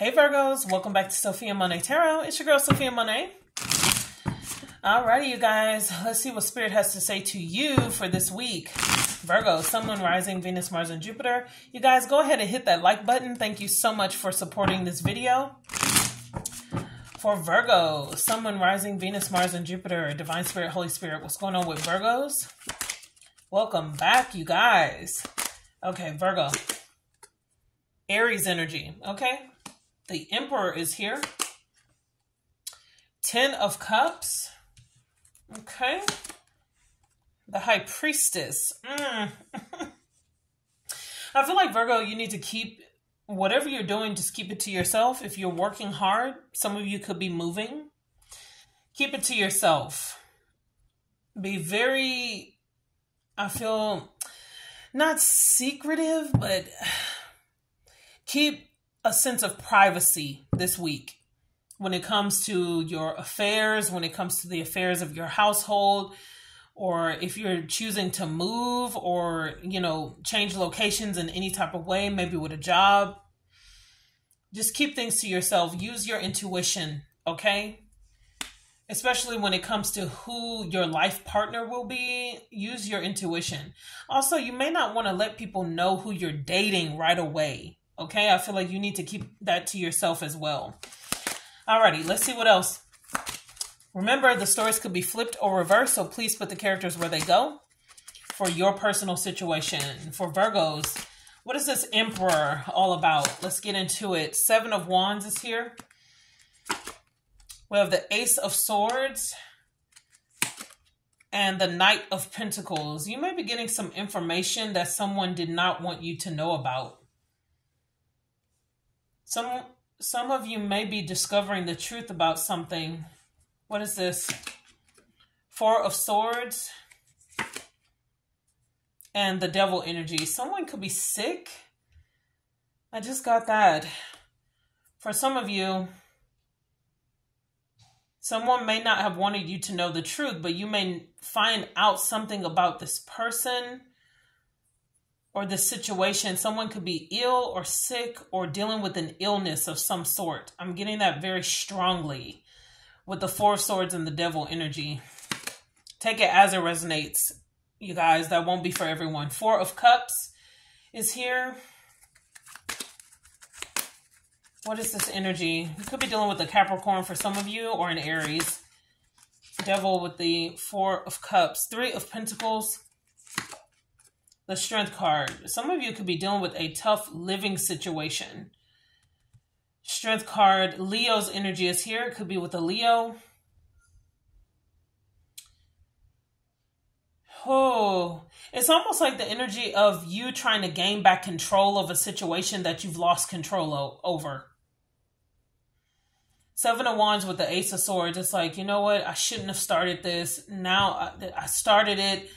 Hey Virgos, welcome back to Sophiamonay Tarot. It's your girl Sophiamonay. Alrighty, you guys, let's see what Spirit has to say to you for this week. Virgo, Moon, Rising, Venus, Mars, and Jupiter. You guys, go ahead and hit that like button. Thank you so much for supporting this video. For Virgo, Moon, Rising, Venus, Mars, and Jupiter, Divine Spirit, Holy Spirit. What's going on with Virgos? Welcome back, you guys. Okay, Virgo. Aries energy, okay? The Emperor is here. Ten of Cups. Okay. The High Priestess. Mm. I feel like Virgo, you need to keep whatever you're doing, just keep it to yourself. If you're working hard, some of you could be moving. Keep it to yourself. Be very, I feel, not secretive, but keep a sense of privacy this week when it comes to your affairs, when it comes to the affairs of your household, or if you're choosing to move or, you know, change locations in any type of way, maybe with a job. Just keep things to yourself. Use your intuition, okay? Especially when it comes to who your life partner will be, use your intuition. Also, you may not want to let people know who you're dating right away Okay, I feel like you need to keep that to yourself as well. Alrighty, let's see what else. Remember, the stories could be flipped or reversed, so please put the characters where they go for your personal situation. For Virgos, what is this Emperor all about? Let's get into it. Seven of Wands is here. We have the Ace of Swords and the Knight of Pentacles. You may be getting some information that someone did not want you to know about. Some some of you may be discovering the truth about something. What is this? Four of Swords and the devil energy. Someone could be sick. I just got that. For some of you, someone may not have wanted you to know the truth, but you may find out something about this person or the situation. Someone could be ill or sick or dealing with an illness of some sort. I'm getting that very strongly with the Four of Swords and the Devil energy. Take it as it resonates, you guys. That won't be for everyone. Four of Cups is here. What is this energy? You could be dealing with a Capricorn for some of you or an Aries. Devil with the Four of Cups. Three of Pentacles the strength card. Some of you could be dealing with a tough living situation. Strength card, Leo's energy is here. It could be with a Leo. Oh, it's almost like the energy of you trying to gain back control of a situation that you've lost control over. Seven of Wands with the Ace of Swords. It's like, you know what? I shouldn't have started this. Now uh, I, I started it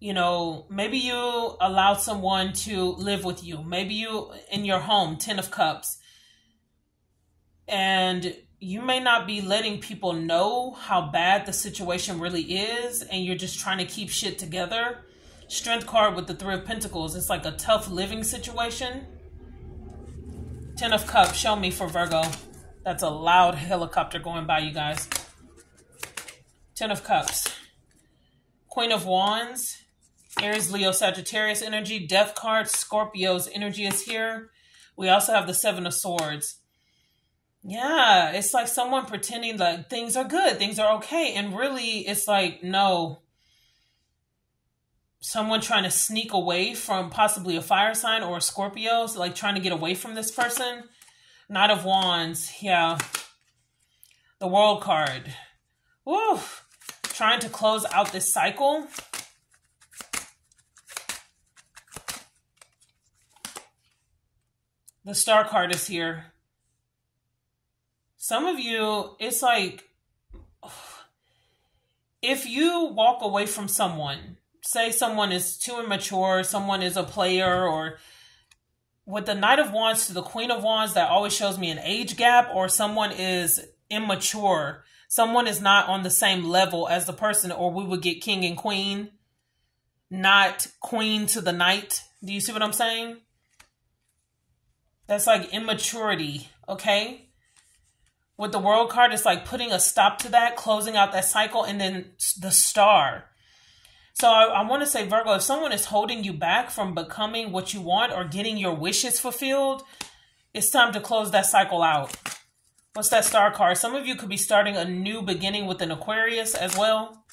you know, maybe you allowed someone to live with you. Maybe you in your home, 10 of cups. And you may not be letting people know how bad the situation really is and you're just trying to keep shit together. Strength card with the 3 of pentacles. It's like a tough living situation. 10 of cups, show me for Virgo. That's a loud helicopter going by you guys. 10 of cups. Queen of wands Aries, Leo, Sagittarius energy. Death card, Scorpio's energy is here. We also have the Seven of Swords. Yeah, it's like someone pretending that things are good, things are okay. And really, it's like, no. Someone trying to sneak away from possibly a fire sign or a Scorpio, so like trying to get away from this person. Knight of Wands, yeah. The World card. Woo! Trying to close out this cycle. The star card is here. Some of you, it's like if you walk away from someone, say someone is too immature, someone is a player, or with the Knight of Wands to the Queen of Wands, that always shows me an age gap, or someone is immature. Someone is not on the same level as the person, or we would get King and Queen, not Queen to the Knight. Do you see what I'm saying? That's like immaturity, okay? With the world card, it's like putting a stop to that, closing out that cycle, and then the star. So I, I want to say, Virgo, if someone is holding you back from becoming what you want or getting your wishes fulfilled, it's time to close that cycle out. What's that star card? Some of you could be starting a new beginning with an Aquarius as well.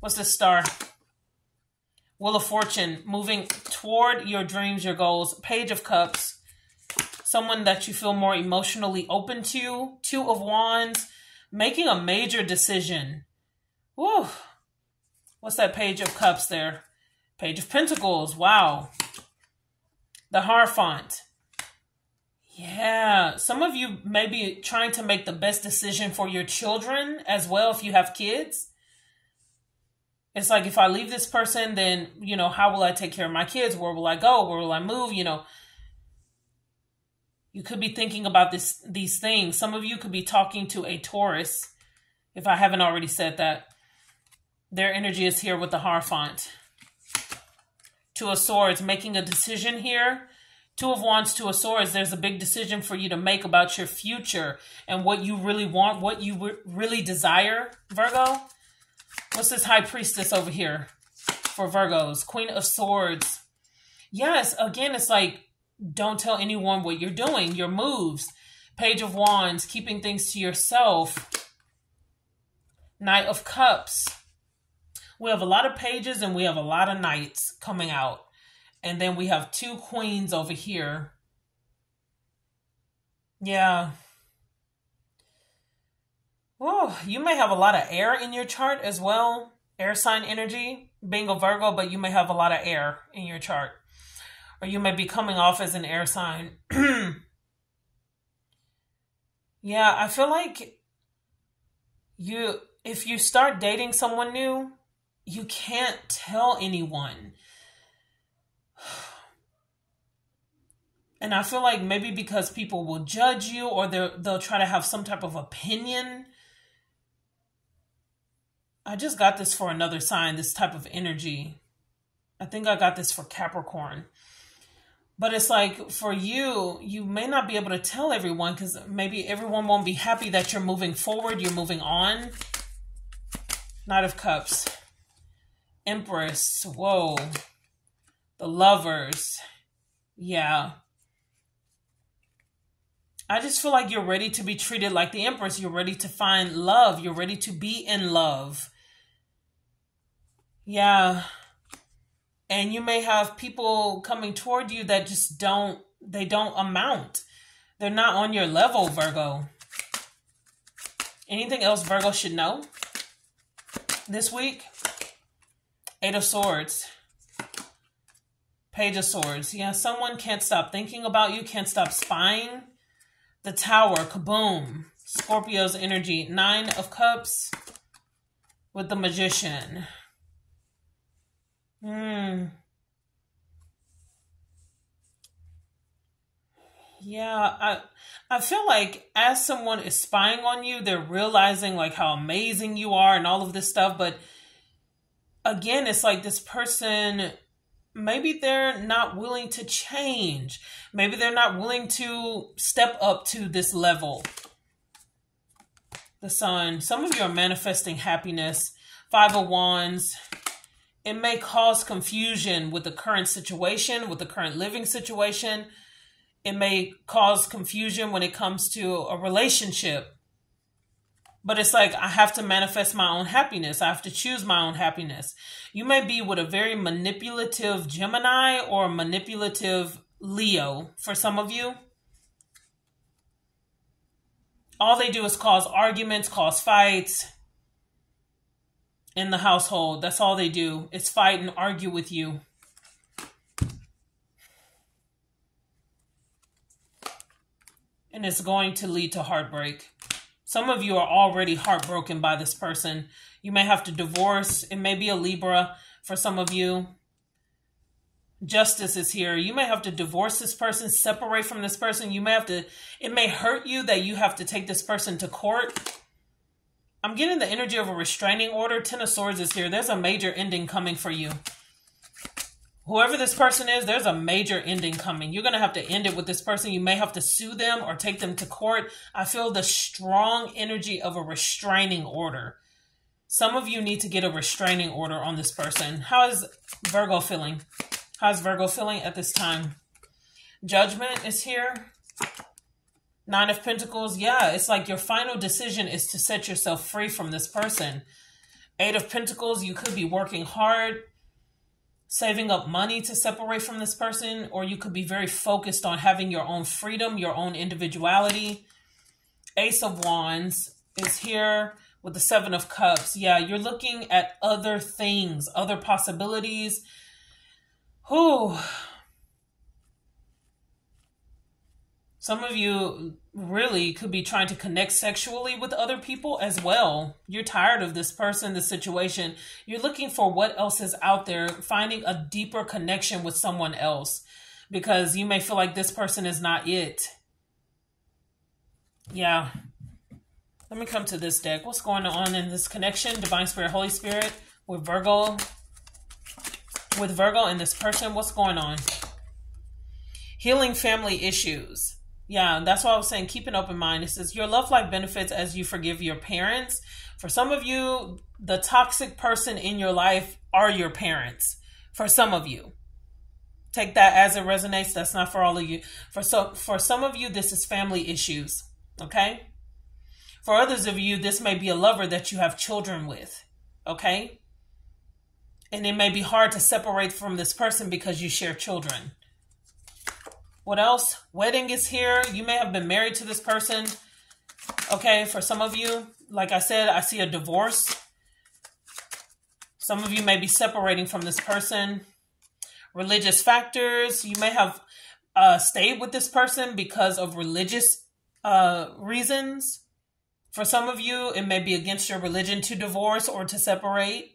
What's this star? Wheel of Fortune, moving toward your dreams, your goals. Page of Cups, someone that you feel more emotionally open to. Two of Wands, making a major decision. Woo. What's that Page of Cups there? Page of Pentacles, wow. The Hierophant. Yeah, some of you may be trying to make the best decision for your children as well if you have kids it's like if I leave this person, then, you know, how will I take care of my kids? Where will I go? Where will I move? You know, you could be thinking about this these things. Some of you could be talking to a Taurus, if I haven't already said that. Their energy is here with the Hierophant. Two of Swords, making a decision here. Two of Wands, Two of Swords, there's a big decision for you to make about your future and what you really want, what you really desire, Virgo. What's this high priestess over here for Virgos? Queen of Swords. Yes, again, it's like don't tell anyone what you're doing, your moves. Page of Wands, keeping things to yourself. Knight of Cups. We have a lot of pages and we have a lot of knights coming out. And then we have two queens over here. Yeah. Oh, you may have a lot of air in your chart as well. Air sign energy, being a Virgo, but you may have a lot of air in your chart. Or you may be coming off as an air sign. yeah, I feel like you if you start dating someone new, you can't tell anyone. And I feel like maybe because people will judge you or they'll try to have some type of opinion I just got this for another sign, this type of energy. I think I got this for Capricorn. But it's like for you, you may not be able to tell everyone because maybe everyone won't be happy that you're moving forward, you're moving on. Knight of Cups. Empress. Whoa. The lovers. Yeah. I just feel like you're ready to be treated like the Empress. You're ready to find love. You're ready to be in love. Yeah. And you may have people coming toward you that just don't, they don't amount. They're not on your level, Virgo. Anything else Virgo should know this week? Eight of Swords. Page of Swords. Yeah, someone can't stop thinking about you, can't stop spying. The Tower, kaboom. Scorpio's energy. Nine of Cups with the Magician. Hmm. Yeah, I I feel like as someone is spying on you, they're realizing like how amazing you are and all of this stuff, but again, it's like this person maybe they're not willing to change. Maybe they're not willing to step up to this level. The sun. Some of you are manifesting happiness. Five of Wands it may cause confusion with the current situation, with the current living situation. It may cause confusion when it comes to a relationship. But it's like, I have to manifest my own happiness. I have to choose my own happiness. You may be with a very manipulative Gemini or manipulative Leo for some of you. All they do is cause arguments, cause fights, in the household. That's all they do is fight and argue with you. And it's going to lead to heartbreak. Some of you are already heartbroken by this person. You may have to divorce. It may be a Libra for some of you. Justice is here. You may have to divorce this person, separate from this person. You may have to, it may hurt you that you have to take this person to court I'm getting the energy of a restraining order. Ten of Swords is here. There's a major ending coming for you. whoever this person is, there's a major ending coming. You're going to have to end it with this person. You may have to sue them or take them to court. I feel the strong energy of a restraining order. Some of you need to get a restraining order on this person. How is Virgo feeling? How's Virgo feeling at this time? Judgment is here. Nine of Pentacles. Yeah, it's like your final decision is to set yourself free from this person. Eight of Pentacles. You could be working hard saving up money to separate from this person, or you could be very focused on having your own freedom, your own individuality. Ace of Wands is here with the Seven of Cups. Yeah, you're looking at other things, other possibilities. Who Some of you really could be trying to connect sexually with other people as well. You're tired of this person, the situation. You're looking for what else is out there, finding a deeper connection with someone else because you may feel like this person is not it. Yeah. Let me come to this deck. What's going on in this connection? Divine Spirit, Holy Spirit with Virgo. With Virgo and this person, what's going on? Healing family issues yeah, that's why I was saying keep an open mind. It says your love life benefits as you forgive your parents. For some of you, the toxic person in your life are your parents. For some of you, take that as it resonates. That's not for all of you. For so for some of you, this is family issues. Okay. For others of you, this may be a lover that you have children with. Okay. And it may be hard to separate from this person because you share children. What else? Wedding is here. You may have been married to this person. Okay, for some of you, like I said, I see a divorce. Some of you may be separating from this person. Religious factors. You may have uh, stayed with this person because of religious uh, reasons. For some of you, it may be against your religion to divorce or to separate.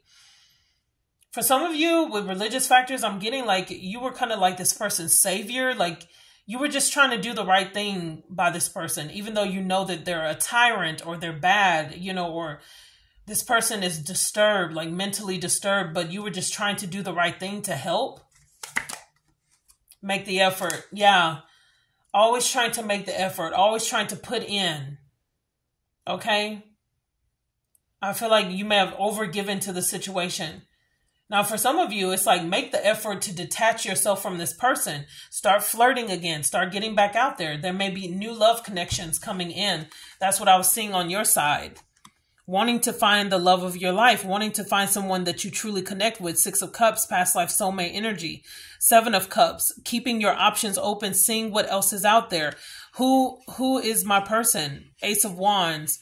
For some of you with religious factors, I'm getting like you were kind of like this person's savior. Like you were just trying to do the right thing by this person, even though you know that they're a tyrant or they're bad, you know, or this person is disturbed, like mentally disturbed, but you were just trying to do the right thing to help. Make the effort. Yeah. Always trying to make the effort, always trying to put in. Okay? I feel like you may have overgiven to the situation. Now, for some of you, it's like make the effort to detach yourself from this person. Start flirting again. Start getting back out there. There may be new love connections coming in. That's what I was seeing on your side. Wanting to find the love of your life, wanting to find someone that you truly connect with. Six of Cups, past life soulmate energy. Seven of Cups, keeping your options open, seeing what else is out there. Who who is my person? Ace of Wands.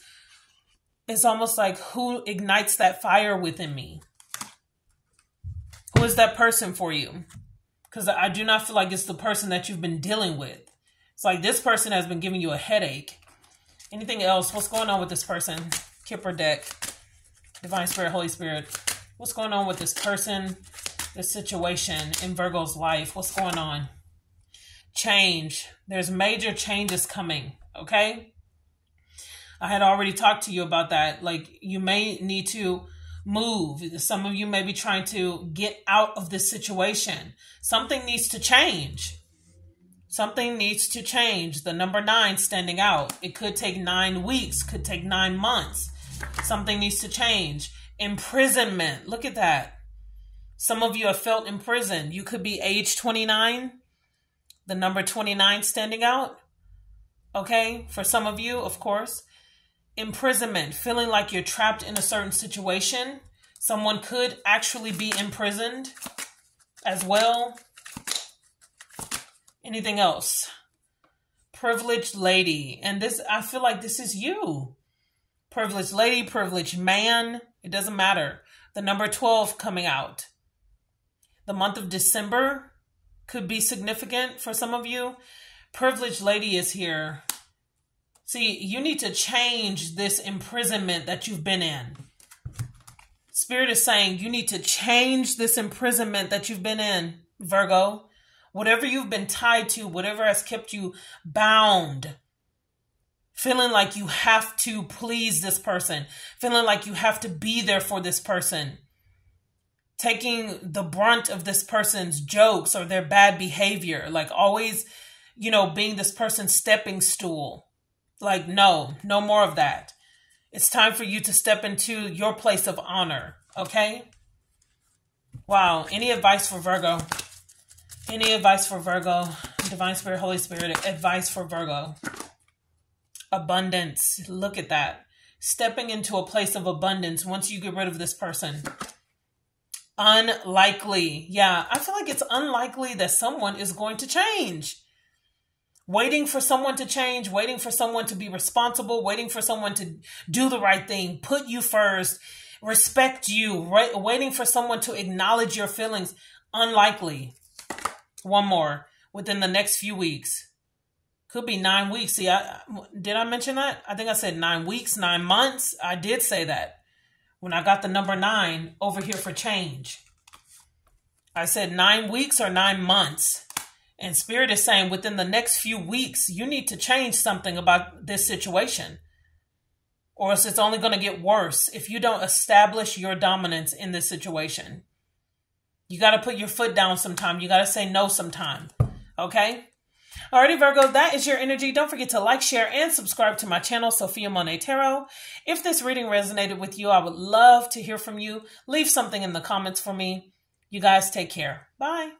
It's almost like who ignites that fire within me is that person for you? Because I do not feel like it's the person that you've been dealing with. It's like this person has been giving you a headache. Anything else? What's going on with this person? Kipper deck. Divine Spirit, Holy Spirit. What's going on with this person, this situation in Virgo's life? What's going on? Change. There's major changes coming, okay? I had already talked to you about that. Like, you may need to move. Some of you may be trying to get out of this situation. Something needs to change. Something needs to change. The number nine standing out. It could take nine weeks, could take nine months. Something needs to change. Imprisonment. Look at that. Some of you have felt imprisoned. You could be age 29, the number 29 standing out. Okay, for some of you, of course imprisonment, feeling like you're trapped in a certain situation. Someone could actually be imprisoned as well. Anything else? Privileged lady. And this, I feel like this is you. Privileged lady, privileged man. It doesn't matter. The number 12 coming out. The month of December could be significant for some of you. Privileged lady is here. See, you need to change this imprisonment that you've been in. Spirit is saying you need to change this imprisonment that you've been in, Virgo. Whatever you've been tied to, whatever has kept you bound, feeling like you have to please this person, feeling like you have to be there for this person. taking the brunt of this person's jokes or their bad behavior, like always, you know, being this person's stepping stool. Like, no, no more of that. It's time for you to step into your place of honor, okay? Wow. Any advice for Virgo? Any advice for Virgo? Divine Spirit, Holy Spirit, advice for Virgo. Abundance. Look at that. Stepping into a place of abundance once you get rid of this person. Unlikely. Yeah, I feel like it's unlikely that someone is going to change. Waiting for someone to change, waiting for someone to be responsible, waiting for someone to do the right thing, put you first, respect you, right, waiting for someone to acknowledge your feelings. Unlikely. One more within the next few weeks. Could be nine weeks. See, I did I mention that? I think I said nine weeks, nine months. I did say that when I got the number nine over here for change. I said nine weeks or nine months. And Spirit is saying within the next few weeks, you need to change something about this situation. Or else it's only going to get worse if you don't establish your dominance in this situation. You got to put your foot down sometime. You got to say no sometime. Okay? Alrighty, Virgo, that is your energy. Don't forget to like, share, and subscribe to my channel, Sophiamonay Tarot. If this reading resonated with you, I would love to hear from you. Leave something in the comments for me. You guys take care. Bye.